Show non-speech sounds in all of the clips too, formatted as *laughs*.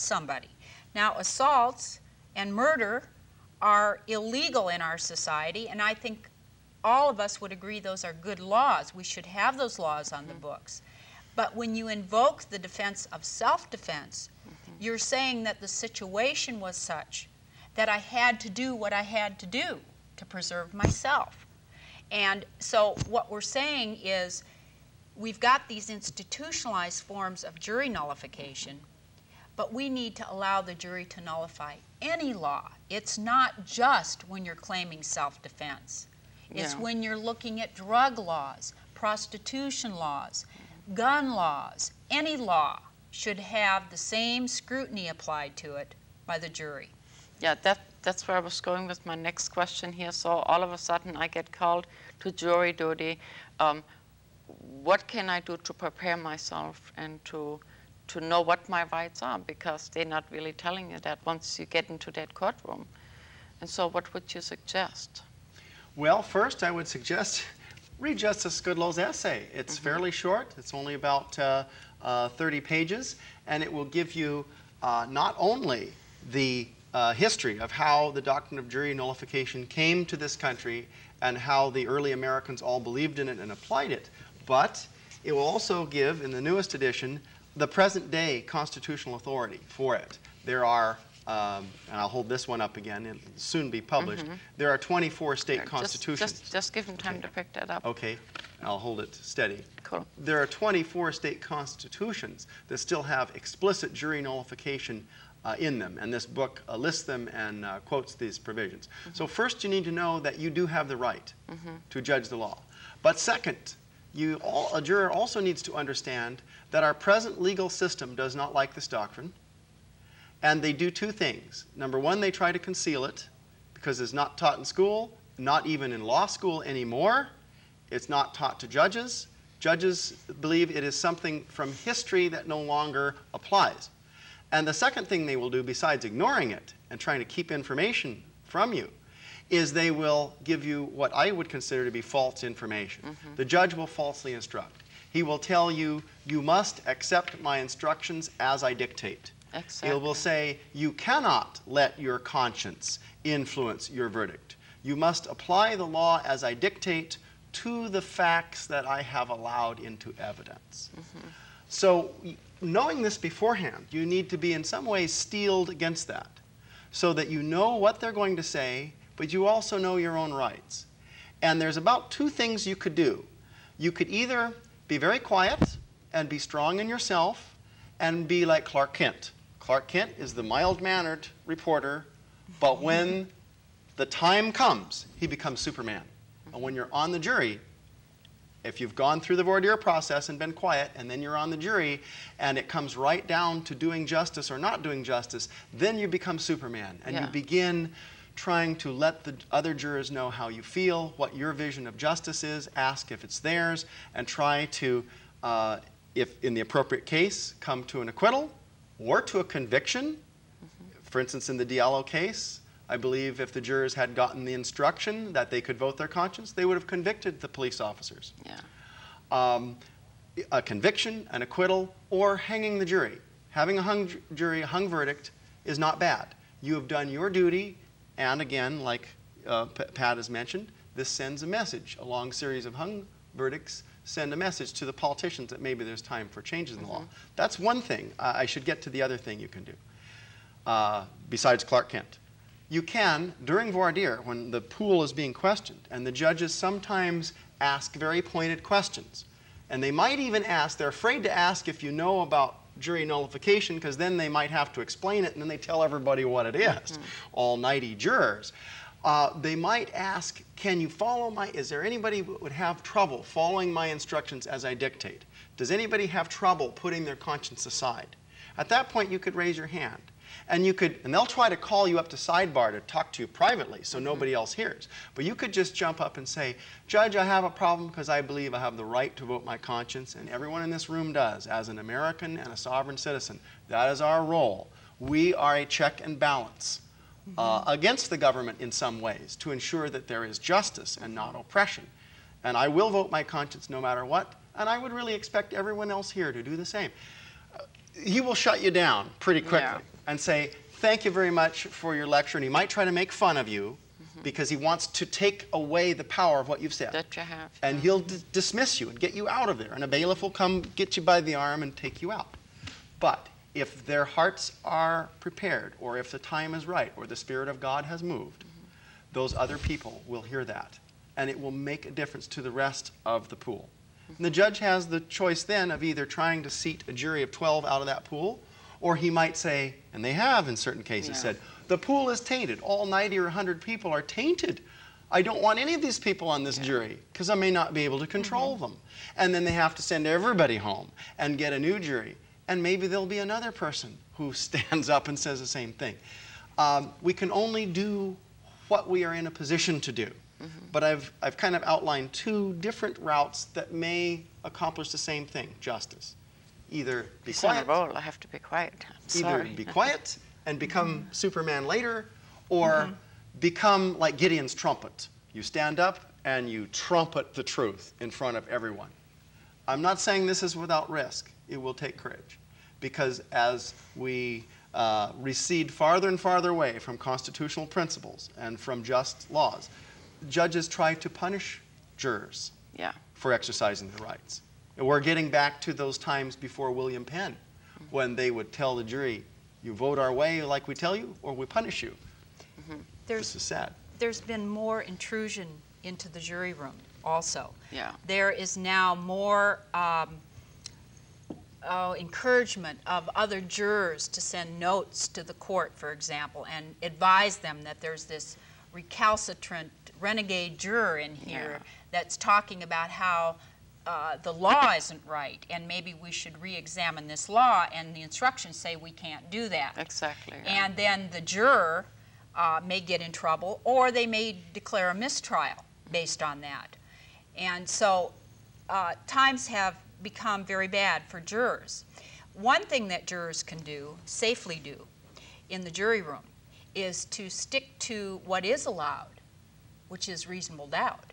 somebody. Now, assaults and murder are illegal in our society, and I think all of us would agree those are good laws. We should have those laws on the mm-hmm. books. But when you invoke the defense of self defense, mm-hmm. you're saying that the situation was such that I had to do what I had to do to preserve myself. And so, what we're saying is we've got these institutionalized forms of jury nullification, but we need to allow the jury to nullify any law. It's not just when you're claiming self defense, it's when you're looking at drug laws, prostitution laws, gun laws. Any law should have the same scrutiny applied to it by the jury. Yeah, that, that's where I was going with my next question here. So all of a sudden I get called to jury duty. Um, what can I do to prepare myself and to to know what my rights are because they're not really telling you that once you get into that courtroom. And so what would you suggest? Well, first I would suggest read Justice Goodlow's essay. It's mm -hmm. fairly short. It's only about uh, uh, 30 pages, and it will give you uh, not only the uh, history of how the doctrine of jury nullification came to this country and how the early Americans all believed in it and applied it, but it will also give, in the newest edition, the present day constitutional authority for it. There are, um, and I'll hold this one up again, it'll soon be published. Mm -hmm. There are 24 state constitutions. Just, just, give him time okay. to pick that up. Okay, I'll hold it steady. Cool. There are 24 state constitutions that still have explicit jury nullification uh, in them, and this book uh, lists them and uh, quotes these provisions. Mm -hmm. So first you need to know that you do have the right mm -hmm. to judge the law. But second, you all, a juror also needs to understand that our present legal system does not like this doctrine, and they do two things. Number one, they try to conceal it because it's not taught in school, not even in law school anymore. It's not taught to judges. Judges believe it is something from history that no longer applies. And the second thing they will do, besides ignoring it and trying to keep information from you, is they will give you what I would consider to be false information. Mm -hmm. The judge will falsely instruct. He will tell you, you must accept my instructions as I dictate. Exactly. He will say, you cannot let your conscience influence your verdict. You must apply the law as I dictate to the facts that I have allowed into evidence. Mm -hmm. So, knowing this beforehand, you need to be in some ways steeled against that so that you know what they're going to say, but you also know your own rights. And there's about two things you could do. You could either be very quiet and be strong in yourself and be like Clark Kent. Clark Kent is the mild-mannered reporter, but when the time comes, he becomes Superman. And when you're on the jury, if you've gone through the voir dire process and been quiet, and then you're on the jury, and it comes right down to doing justice or not doing justice, then you become Superman, and yeah. you begin trying to let the other jurors know how you feel, what your vision of justice is, ask if it's theirs, and try to, uh, if in the appropriate case, come to an acquittal or to a conviction. Mm -hmm. For instance, in the Diallo case, I believe if the jurors had gotten the instruction that they could vote their conscience, they would have convicted the police officers. Yeah. Um, a conviction, an acquittal, or hanging the jury. Having a hung jury, a hung verdict, is not bad. You have done your duty and again, like uh, Pat has mentioned, this sends a message. A long series of hung verdicts send a message to the politicians that maybe there's time for changes in the mm -hmm. law. Mm-hmm. That's one thing. Uh, I should get to the other thing you can do, uh, besides Clark Kent. You can, during voir dire, when the pool is being questioned, and the judges sometimes ask very pointed questions, and they might even ask, they're afraid to ask if you know about jury nullification because then they might have to explain it and then they tell everybody what it is, mm -hmm. all 90 jurors. Uh, they might ask, can you follow my, is there anybody who would have trouble following my instructions as I dictate? Does anybody have trouble putting their conscience aside? At that point, you could raise your hand. And you could, and they'll try to call you up to sidebar to talk to you privately so mm-hmm. nobody else hears. But you could just jump up and say, Judge, I have a problem because I believe I have the right to vote my conscience, and everyone in this room does. As an American and a sovereign citizen, that is our role. We are a check and balance. Uh, mm-hmm. against the government in some ways to ensure that there is justice and not oppression. And I will vote my conscience no matter what, and I would really expect everyone else here to do the same he will shut you down pretty quickly Yeah. And say, Thank you very much for your lecture. And he might try to make fun of you mm-hmm. because he wants to take away the power of what you've said. That you have. and he'll d- dismiss you and get you out of there. And a bailiff will come get you by the arm and take you out. But if their hearts are prepared, or if the time is right, or the Spirit of God has moved, mm-hmm. those other people will hear that. And it will make a difference to the rest of the pool. Mm-hmm. And the judge has the choice then of either trying to seat a jury of 12 out of that pool, or he might say, and they have in certain cases Yeah. said, the pool is tainted. All 90 or 100 people are tainted. I don't want any of these people on this jury because I may not be able to control them. And then they have to send everybody home and get a new jury. And maybe there'll be another person who *laughs* stands up and says the same thing. Um, we can only do what we are in a position to do. But I've, I've kind of outlined two different routes that may accomplish the same thing justice. Either be He's quiet. I have to be quiet. I'm either sorry. be quiet and become *laughs* Superman later, or become like Gideon's trumpet. You stand up and you trumpet the truth in front of everyone. I'm not saying this is without risk. It will take courage. Because as we uh, recede farther and farther away from constitutional principles and from just laws, judges try to punish jurors yeah. for exercising their rights. And we're getting back to those times before William Penn, when they would tell the jury, you vote our way like we tell you, or we punish you. There's, This is sad. there's been more intrusion into the jury room also. Yeah. There is now more um, oh, encouragement of other jurors to send notes to the court, for example, and advise them that there's this recalcitrant renegade juror in here Yeah. that's talking about how uh, the law isn't right and maybe we should re-examine this law and the instructions say we can't do that. Exactly. And then the juror uh, may get in trouble, or they may declare a mistrial based on that. And so uh, times have become very bad for jurors. One thing that jurors can do, safely do, in the jury room is to stick to what is allowed, which is reasonable doubt.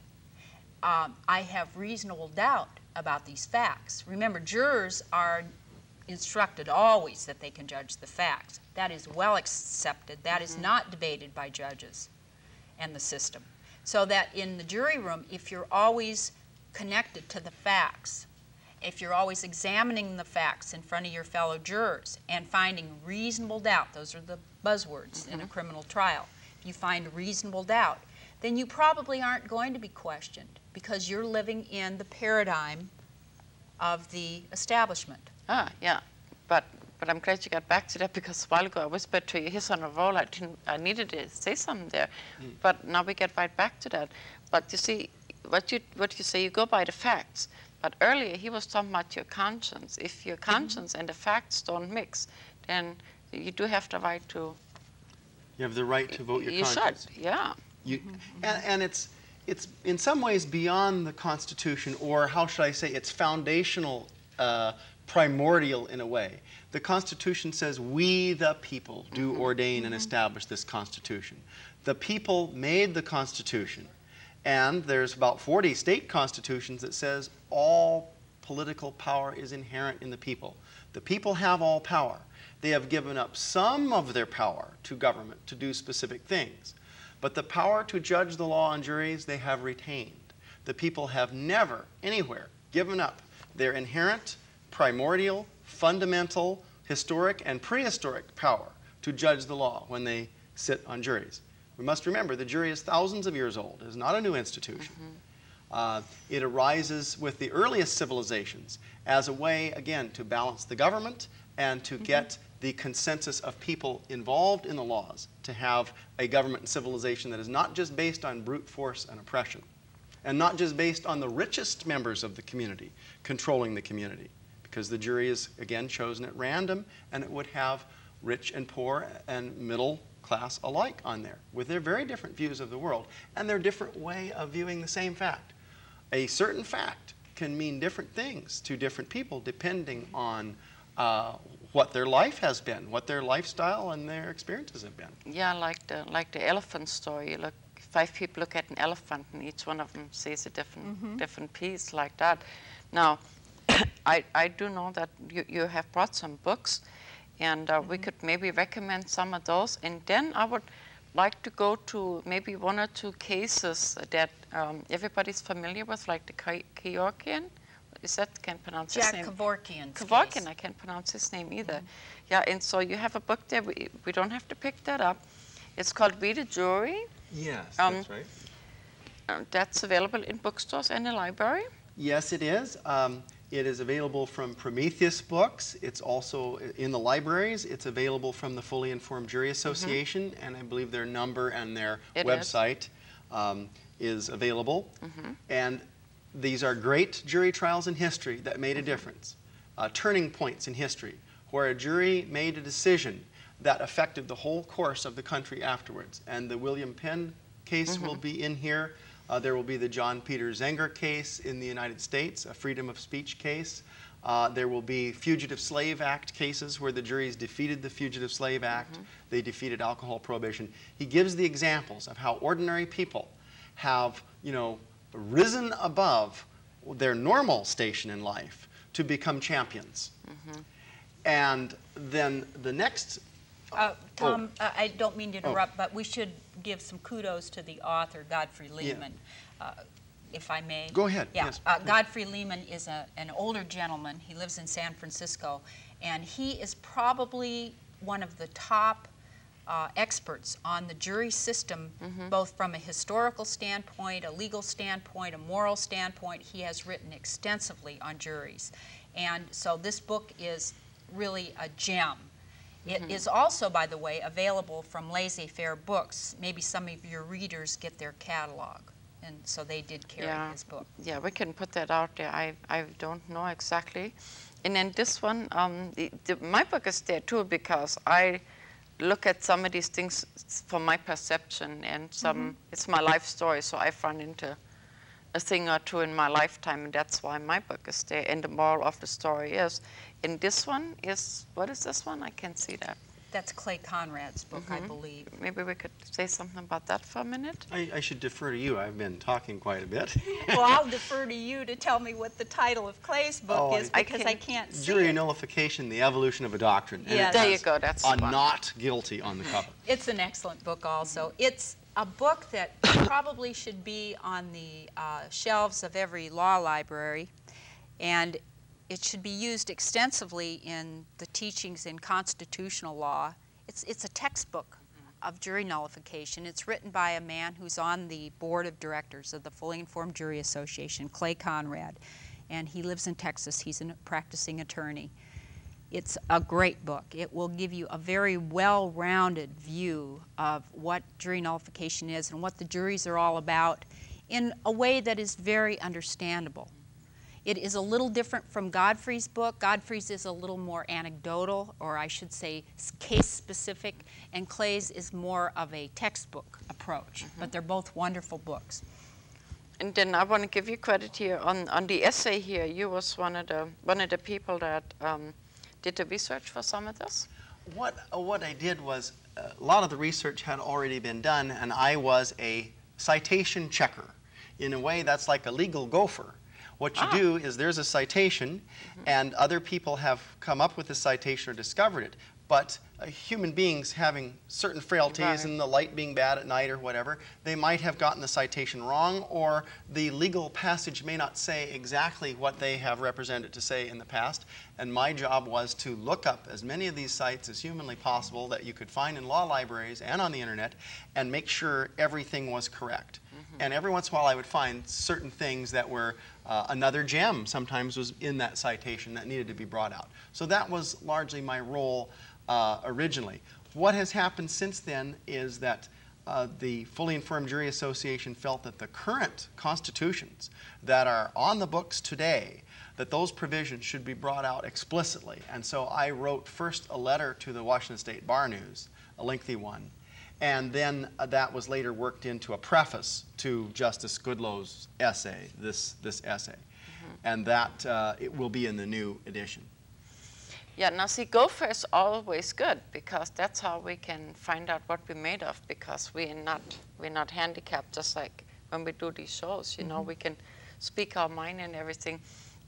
Um, I have reasonable doubt about these facts. Remember, jurors are instructed always that they can judge the facts. That is well accepted. That is not debated by judges and the system. So that in the jury room, if you're always connected to the facts, if you're always examining the facts in front of your fellow jurors and finding reasonable doubt, those are the buzzwords in a criminal trial. If you find reasonable doubt, then you probably aren't going to be questioned because you're living in the paradigm of the establishment. Ah, yeah. But but I'm glad you got back to that because a while ago I whispered to you, he's on a roll. I didn't. I needed to say something there, hmm. but now we get right back to that. But you see, what you what you say, you go by the facts. But earlier he was talking about your conscience. If your hmm. conscience and the facts don't mix, then you do have the right to. You have the right to vote your you conscience. should, yeah. You, mm-hmm. and, and it's, it's in some ways beyond the Constitution, or how should I say, it's foundational, uh, primordial in a way. The Constitution says, We the people do ordain and establish this Constitution. The people made the Constitution. And there's about 40 state constitutions that says all political power is inherent in the people. The people have all power. They have given up some of their power to government to do specific things. But the power to judge the law on juries, they have retained. The people have never, anywhere, given up their inherent, primordial, fundamental, historic, and prehistoric power to judge the law when they sit on juries. We must remember the jury is thousands of years old, it is not a new institution. Uh, it arises with the earliest civilizations as a way, again, to balance the government and to get the consensus of people involved in the laws to have a government and civilization that is not just based on brute force and oppression, and not just based on the richest members of the community controlling the community, because the jury is, again, chosen at random, and it would have rich and poor and middle class alike on there, with their very different views of the world and their different way of viewing the same fact. A certain fact can mean different things to different people depending on uh, what their life has been, what their lifestyle and their experiences have been. Yeah, like the like the elephant story. You look, five people look at an elephant, and each one of them sees a different different piece like that. Now, *coughs* I, I do know that you, you have brought some books, and uh, we could maybe recommend some of those. And then I would like to go to maybe one or two cases that um, everybody's familiar with, like the Ke- Kevorkian. Is that can pronounce his Jack name? Kevorkian's Kevorkian, case. I can't pronounce his name either. Yeah, and so you have a book there. We, we don't have to pick that up. It's called We the Jury. Yes, Um, that's right. Uh, that's available in bookstores and the library. Yes, it is. Um, it is available from Prometheus Books. It's also in the libraries. It's available from the Fully Informed Jury Association, and I believe their number and their Mm-hmm. It is. website um, is available. Mm-hmm. And these are great jury trials in history that made a difference, uh, turning points in history, where a jury made a decision that affected the whole course of the country afterwards. And the William Penn case will be in here. Uh, there will be the John Peter Zenger case in the United States, a freedom of speech case. Uh, there will be Fugitive Slave Act cases where the juries defeated the Fugitive Slave Act. They defeated alcohol prohibition. He gives the examples of how ordinary people have, you know, risen above their normal station in life to become champions. And then the next Uh, Oh. Tom, uh, I don't mean to interrupt, but we should give some kudos to the author, Godfrey Lehman, uh, if I may. Go ahead, Yeah, yes, uh. Godfrey Lehman is a, an older gentleman. He lives in San Francisco, and he is probably one of the top uh, experts on the jury system, both from a historical standpoint, a legal standpoint, a moral standpoint. He has written extensively on juries. And so this book is really a gem. It is also, by the way, available from Laissez-Faire Books. Maybe some of your readers get their catalog, and so they did carry Yeah. his book. Yeah, we can put that out there. I, I don't know exactly. And then this one, um, the, the, my book is there too because I look at some of these things from my perception and some, mm-hmm. it's my life story, so I've run into a thing or two in my lifetime, and that's why my book is there. And the moral of the story is, in this one is, what is this one? I can't see that. That's Clay Conrad's book, I believe. Maybe we could say something about that for a minute. I, I should defer to you. I've been talking quite a bit. *laughs* Well, I'll *laughs* defer to you to tell me what the title of Clay's book Oh, is I- I because can- I can't see Jury it. nullification: The Evolution of a Doctrine. And it Yes. There you go, that's a not guilty on the cover. *gasps* It's an excellent book also. It's a book that *coughs* probably should be on the uh, shelves of every law library, and it should be used extensively in the teachings in constitutional law. It's, it's a textbook of jury nullification. It's written by a man who's on the board of directors of the Fully Informed Jury Association, Clay Conrad, and he lives in Texas. He's a practicing attorney. It's a great book. It will give you a very well rounded view of what jury nullification is and what the juries are all about in a way that is very understandable. It is a little different from Godfrey's book. Godfrey's is a little more anecdotal, or I should say case specific, and Clay's is more of a textbook approach. But they're both wonderful books. And then I want to give you credit here on, on the essay here. You was one of the one of the people that um, did the research for some of this. What, uh, what I did was, uh, a lot of the research had already been done, and I was a citation checker. In a way, that's like a legal gopher. What you do is there's a citation, and other people have come up with the citation or discovered it. But uh, human beings having certain frailties Right. and the light being bad at night or whatever, they might have gotten the citation wrong, or the legal passage may not say exactly what they have represented to say in the past. And my job was to look up as many of these cites as humanly possible that you could find in law libraries and on the internet and make sure everything was correct. And every once in a while, I would find certain things that were uh, another gem sometimes was in that citation that needed to be brought out. So that was largely my role uh, originally. What has happened since then is that uh, the Fully Informed Jury Association felt that the current constitutions that are on the books today, that those provisions should be brought out explicitly. And so I wrote first a letter to the Washington State Bar News, a lengthy one, and then uh, that was later worked into a preface to Justice Goodlow's essay, this, this essay. And that uh, it will be in the new edition. Yeah, now see, gopher is always good because that's how we can find out what we're made of because we're not we're not handicapped. Just like when we do these shows, you know, we can speak our mind and everything.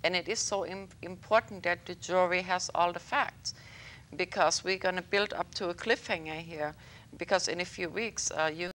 And it is so Im important that the jury has all the facts because we're going to build up to a cliffhanger here because in a few weeks uh, you